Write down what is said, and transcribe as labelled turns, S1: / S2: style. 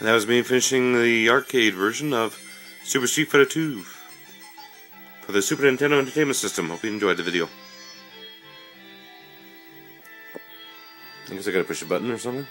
S1: that was me finishing the arcade version of Super Street Fighter 2 for the Super Nintendo Entertainment System. Hope you enjoyed the video. I guess I gotta push a button or something.